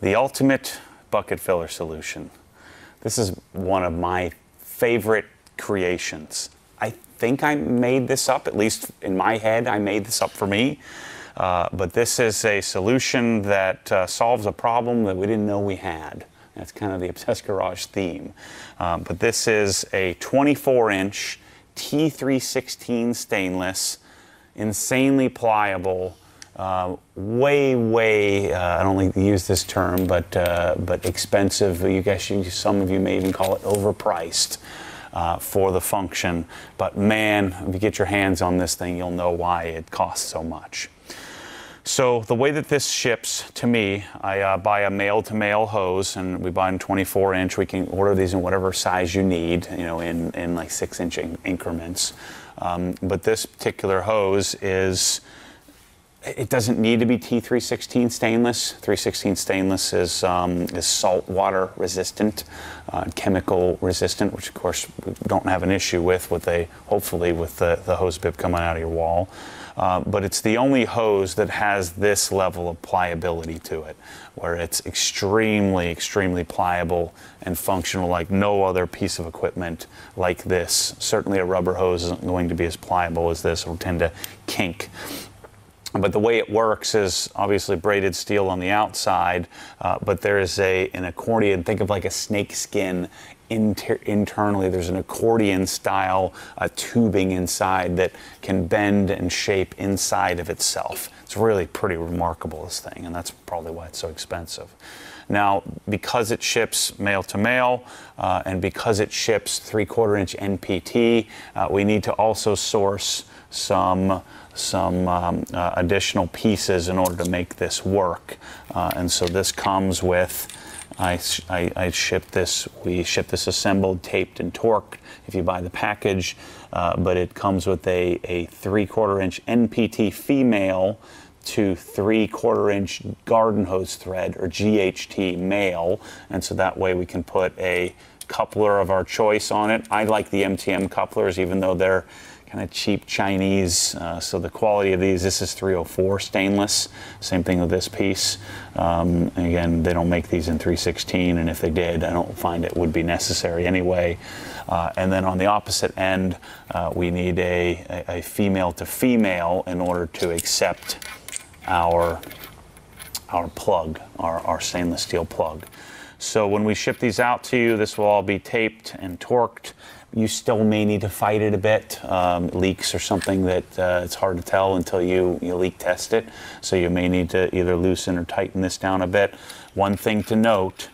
the ultimate bucket filler solution. This is one of my favorite creations. I think I made this up, at least in my head, I made this up for me. Uh, but this is a solution that uh, solves a problem that we didn't know we had. That's kind of the Obsessed Garage theme. Um, but this is a 24 inch T316 stainless, insanely pliable, uh, way, way, uh, I don't like to use this term, but, uh, but expensive. You guess you, some of you may even call it overpriced. Uh, for the function, but man, if you get your hands on this thing, you'll know why it costs so much. So the way that this ships to me, I uh, buy a male-to-male hose, and we buy in 24 inch. We can order these in whatever size you need, you know, in, in like six inch in increments. Um, but this particular hose is, it doesn't need to be T316 stainless. 316 stainless is, um, is salt water resistant, uh, chemical resistant, which of course we don't have an issue with, with a, hopefully with the, the hose bib coming out of your wall. Uh, but it's the only hose that has this level of pliability to it, where it's extremely, extremely pliable and functional like no other piece of equipment like this. Certainly a rubber hose isn't going to be as pliable as this, will tend to kink. But the way it works is obviously braided steel on the outside, uh, but there is a an accordion. Think of like a snake skin inter internally. There's an accordion style uh, tubing inside that can bend and shape inside of itself. It's really pretty remarkable, this thing, and that's probably why it's so expensive. Now, because it ships male to male uh, and because it ships three quarter inch NPT, uh, we need to also source some some um, uh, additional pieces in order to make this work. Uh, and so this comes with I, I, I, ship this, we ship this assembled, taped, and torqued if you buy the package, uh, but it comes with a, a three quarter inch NPT female to three quarter inch garden hose thread or GHT male, and so that way we can put a coupler of our choice on it. I like the MTM couplers, even though they're kind of cheap Chinese. Uh, so the quality of these, this is 304 stainless. Same thing with this piece. Um, again, they don't make these in 316, and if they did, I don't find it would be necessary anyway. Uh, and then on the opposite end, uh, we need a, a, female to female in order to accept our, our plug, our, our stainless steel plug. So when we ship these out to you, this will all be taped and torqued you still may need to fight it a bit. Um, leaks or something that uh, it's hard to tell until you, you leak test it. So you may need to either loosen or tighten this down a bit. One thing to note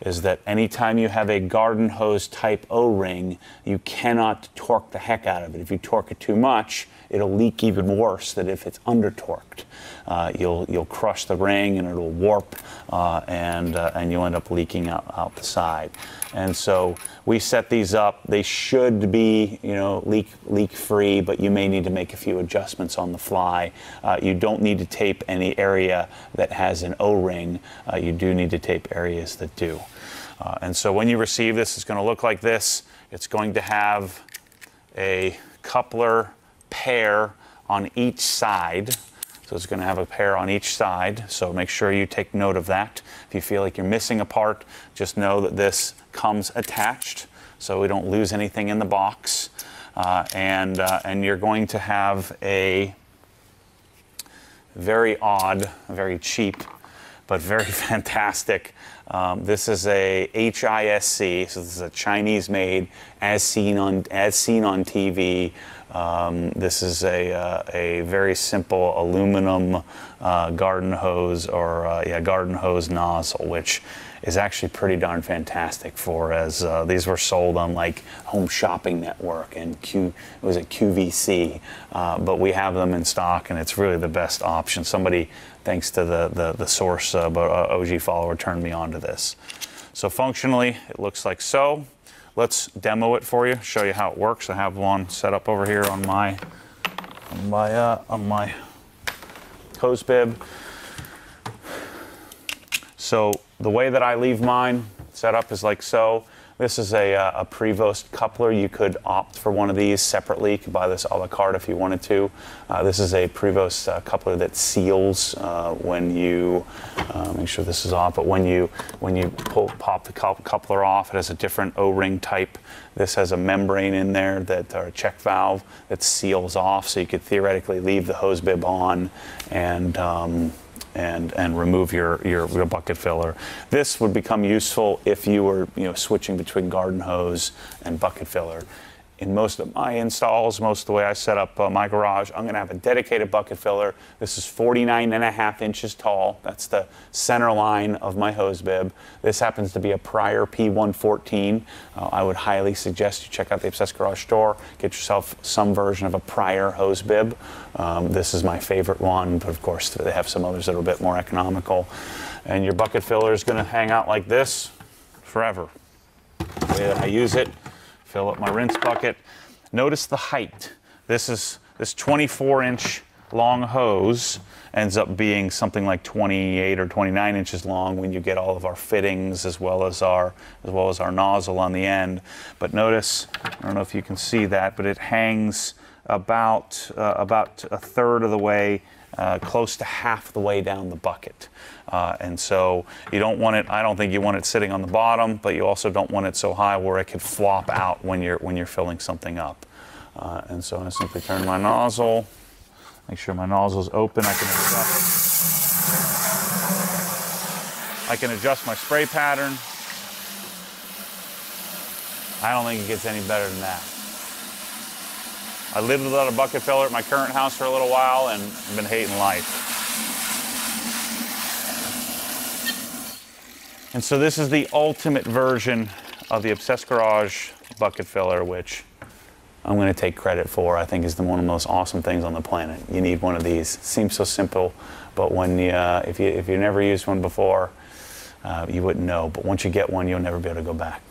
is that anytime you have a garden hose type O-ring, you cannot torque the heck out of it. If you torque it too much, it'll leak even worse than if it's under torqued. Uh, you'll you'll crush the ring and it'll warp uh, and uh, and you'll end up leaking out, out the side. And so we set these up. They should be you know leak leak free, but you may need to make a few adjustments on the fly. Uh, you don't need to tape any area that has an O-ring. Uh, you do need to tape areas that do. Uh, and so when you receive this, it's going to look like this. It's going to have a coupler pair on each side. So it's going to have a pair on each side. So make sure you take note of that. If you feel like you're missing a part, just know that this comes attached so we don't lose anything in the box. Uh, and, uh, and you're going to have a very odd, very cheap, but very fantastic. Um, this is a HISC, so this is a Chinese made, as seen on, as seen on TV. Um, this is a, uh, a very simple aluminum uh, garden hose or uh, yeah garden hose nozzle, which is actually pretty darn fantastic for as uh, these were sold on like Home Shopping Network and Q it was a QVC, uh, but we have them in stock and it's really the best option. Somebody, thanks to the the, the source uh, OG follower, turned me on to this. So functionally, it looks like so. Let's demo it for you, show you how it works. I have one set up over here on my on my uh, on my hose bib. So the way that I leave mine set up is like so. This is a, uh, a Prevost coupler. You could opt for one of these separately. You could buy this a la carte if you wanted to. Uh, this is a Prevost uh, coupler that seals uh, when you uh, make sure this is off. But when you when you pull, pop the coupler off, it has a different O-ring type. This has a membrane in there that or a check valve that seals off, so you could theoretically leave the hose bib on and um, and, and remove your, your, your, bucket filler. This would become useful if you were you know, switching between garden hose and bucket filler in most of my installs, most of the way I set up uh, my garage, I'm going to have a dedicated bucket filler. This is 49 and a half inches tall. That's the center line of my hose bib. This happens to be a Prier P114. Uh, I would highly suggest you check out the Obsessed Garage store, get yourself some version of a Prier hose bib. Um, this is my favorite one, but of course they have some others that are a bit more economical. And your bucket filler is going to hang out like this forever. The way that I use it, fill up my rinse bucket. Notice the height. This is this 24 inch long hose ends up being something like 28 or 29 inches long when you get all of our fittings as well as our as well as our nozzle on the end. But notice, I don't know if you can see that, but it hangs about uh, about a third of the way uh, close to half the way down the bucket. Uh, and so you don't want it, I don't think you want it sitting on the bottom, but you also don't want it so high where it could flop out when you're, when you're filling something up. Uh, and so I simply turn my nozzle, make sure my nozzle is open. I can adjust. I can adjust my spray pattern. I don't think it gets any better than that. I lived without a bucket filler at my current house for a little while and I've been hating life. And so this is the ultimate version of the Obsessed Garage bucket filler, which I'm going to take credit for. I think is the one of the most awesome things on the planet. You need one of these. seems so simple, but when you, uh, if you if you never used one before, uh, you wouldn't know. But once you get one, you'll never be able to go back.